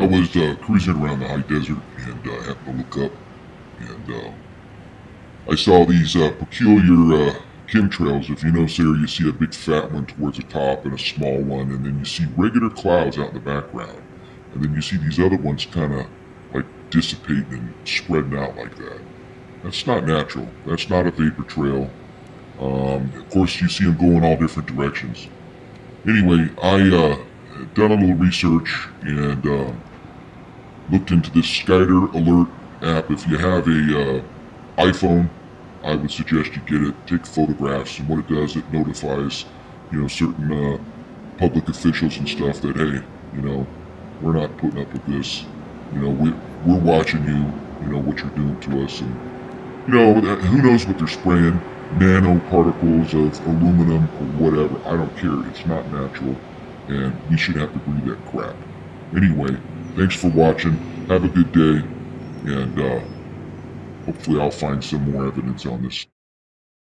I was uh, cruising around the high desert and uh, happened to look up, and uh, I saw these uh, peculiar uh, chemtrails. If you notice there, you see a big fat one towards the top and a small one, and then you see regular clouds out in the background, and then you see these other ones kind of like dissipating and spreading out like that. That's not natural. That's not a vapor trail. Um, of course, you see them going all different directions. Anyway, I done a little research and uh, looked into this Skyder Alert app. If you have a uh, iPhone, I would suggest you get it. Take photographs, and what it does, it notifies, you know, certain uh, public officials and stuff that hey, you know, we're not putting up with this. You know, we we're watching you. You know what you're doing to us, and you know who knows what they're spraying nanoparticles of aluminum or whatever. I don't care. It's not natural, and we should have to breathe that crap. Anyway, thanks for watching. Have a good day, and uh, hopefully I'll find some more evidence on this.